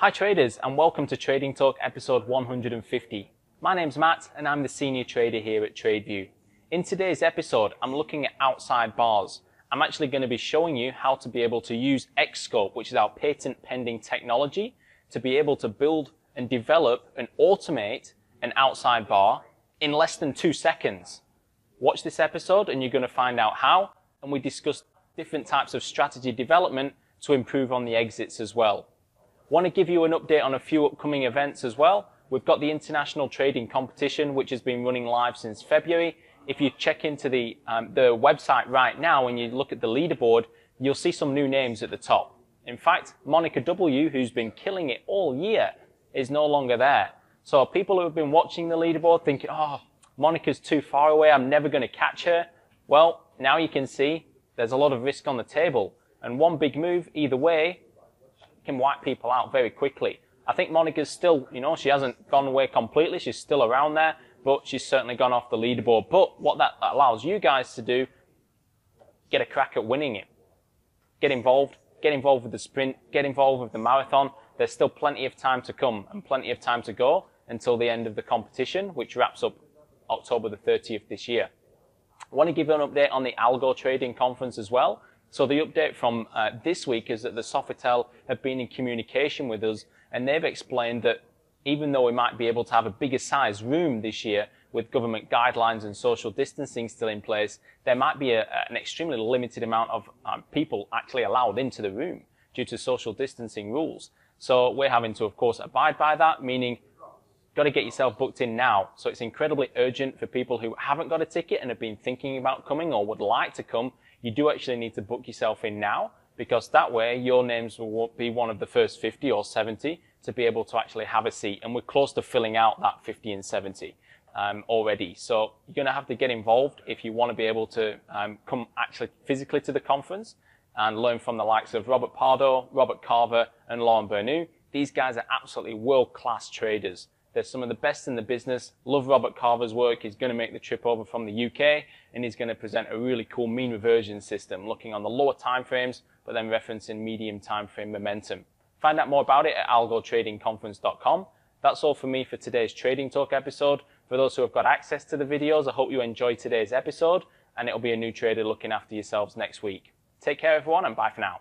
Hi traders and welcome to Trading Talk episode 150. My name's Matt and I'm the senior trader here at TradeView. In today's episode, I'm looking at outside bars. I'm actually going to be showing you how to be able to use X-Scope, which is our patent pending technology, to be able to build and develop and automate an outside bar in less than two seconds. Watch this episode and you're going to find out how, and we discuss different types of strategy development to improve on the exits as well. Want to give you an update on a few upcoming events as well. We've got the International Trading Competition, which has been running live since February. If you check into the, um, the website right now and you look at the leaderboard, you'll see some new names at the top. In fact, Monica W., who's been killing it all year, is no longer there. So people who have been watching the leaderboard thinking, oh, Monica's too far away, I'm never going to catch her. Well, now you can see there's a lot of risk on the table. And one big move either way can wipe people out very quickly. I think Monica's still, you know, she hasn't gone away completely. She's still around there, but she's certainly gone off the leaderboard. But what that allows you guys to do, get a crack at winning it. Get involved, get involved with the sprint, get involved with the marathon. There's still plenty of time to come and plenty of time to go until the end of the competition, which wraps up October the 30th this year. I want to give you an update on the algo trading conference as well. So the update from uh, this week is that the Sofitel have been in communication with us and they've explained that even though we might be able to have a bigger size room this year with government guidelines and social distancing still in place, there might be a, an extremely limited amount of um, people actually allowed into the room due to social distancing rules. So we're having to, of course, abide by that, meaning got to get yourself booked in now. So it's incredibly urgent for people who haven't got a ticket and have been thinking about coming or would like to come. You do actually need to book yourself in now because that way your names will be one of the first 50 or 70 to be able to actually have a seat. And we're close to filling out that 50 and 70 um, already. So you're going to have to get involved if you want to be able to um, come actually physically to the conference and learn from the likes of Robert Pardo, Robert Carver, and Laurent Bernut. These guys are absolutely world-class traders. They're some of the best in the business. Love Robert Carver's work. He's going to make the trip over from the UK and he's going to present a really cool mean reversion system looking on the lower time frames, but then referencing medium time frame momentum. Find out more about it at algotradingconference.com. That's all for me for today's Trading Talk episode. For those who have got access to the videos, I hope you enjoyed today's episode and it'll be a new trader looking after yourselves next week. Take care everyone and bye for now.